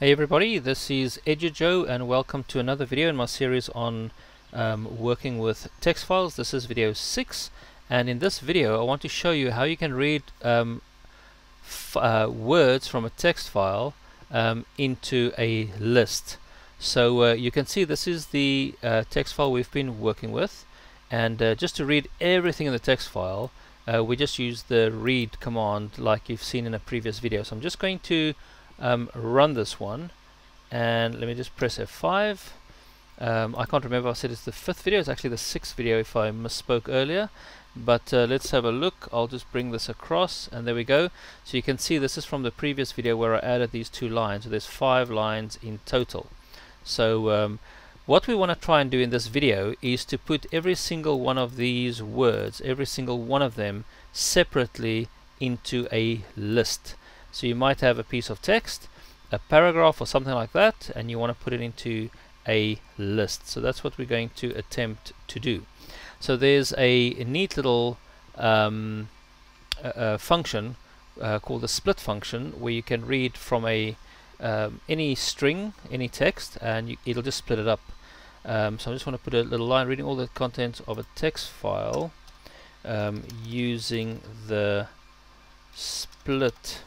Hey everybody, this is Edujo and welcome to another video in my series on um, working with text files. This is video 6 and in this video I want to show you how you can read um, uh, words from a text file um, into a list. So uh, you can see this is the uh, text file we've been working with and uh, just to read everything in the text file uh, we just use the read command like you've seen in a previous video. So I'm just going to um, run this one. And let me just press F5 um, I can't remember. I said it's the fifth video. It's actually the sixth video if I misspoke earlier. But uh, let's have a look. I'll just bring this across. And there we go. So you can see this is from the previous video where I added these two lines. So there's five lines in total. So um, what we want to try and do in this video is to put every single one of these words every single one of them separately into a list so you might have a piece of text, a paragraph or something like that, and you want to put it into a list. So that's what we're going to attempt to do. So there's a, a neat little um, function uh, called the split function where you can read from a um, any string, any text, and you, it'll just split it up. Um, so I just want to put a little line reading all the content of a text file um, using the split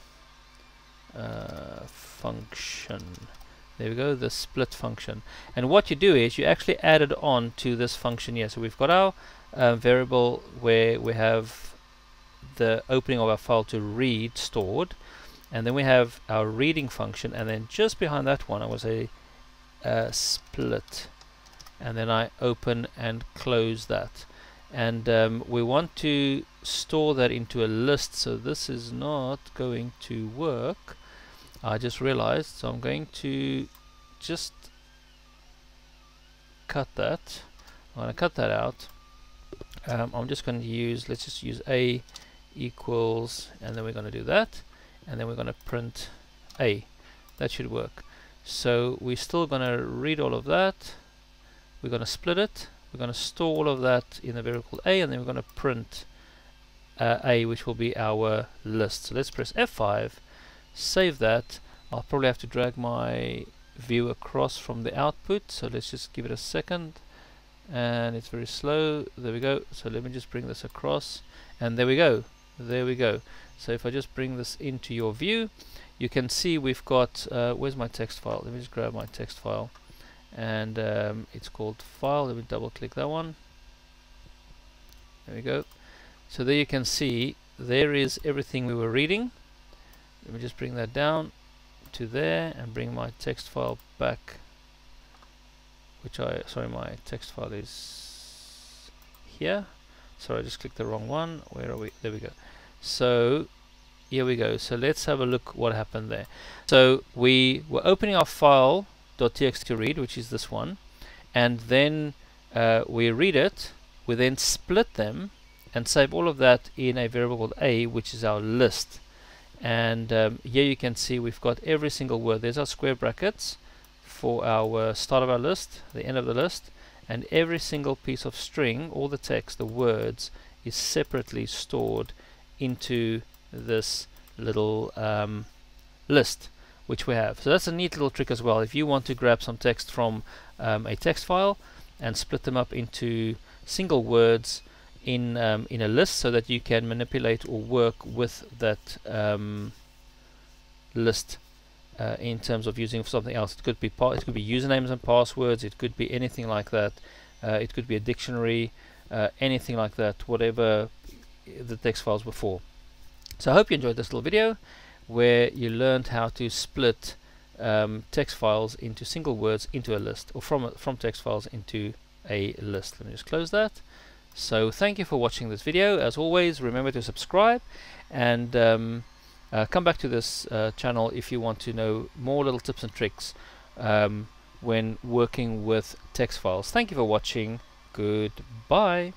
uh, function. There we go the split function. And what you do is you actually add it on to this function here. So we've got our uh, variable where we have the opening of our file to read stored. And then we have our reading function. And then just behind that one I was a uh, split. And then I open and close that. And um, we want to store that into a list. So this is not going to work I just realized so I'm going to just cut that. I'm going to cut that out. Um, I'm just going to use let's just use a equals and then we're going to do that and then we're going to print a. That should work. So we're still going to read all of that. We're going to split it. We're going to store all of that in a variable a and then we're going to print uh, a which will be our list. So let's press F5 save that. I'll probably have to drag my view across from the output so let's just give it a second. And it's very slow. There we go. So let me just bring this across. And there we go. There we go. So if I just bring this into your view you can see we've got uh, where's my text file? Let me just grab my text file. And um, it's called file. Let me double click that one. There we go. So there you can see there is everything we were reading let me just bring that down to there and bring my text file back which I sorry my text file is here. Sorry I just clicked the wrong one. Where are we? There we go. So here we go. So let's have a look what happened there. So we were opening our file .txt read which is this one and then uh, we read it. We then split them and save all of that in a variable called a which is our list and um, here you can see we've got every single word. There's our square brackets for our start of our list the end of the list. And every single piece of string all the text the words is separately stored into this little um, list which we have. So that's a neat little trick as well. If you want to grab some text from um, a text file and split them up into single words in um, in a list so that you can manipulate or work with that um, list uh, in terms of using something else. It could be it could be usernames and passwords. It could be anything like that. Uh, it could be a dictionary, uh, anything like that. Whatever the text files were for. So I hope you enjoyed this little video where you learned how to split um, text files into single words into a list or from from text files into a list. Let me just close that. So thank you for watching this video. As always, remember to subscribe and um, uh, come back to this uh, channel if you want to know more little tips and tricks um, when working with text files. Thank you for watching. Goodbye.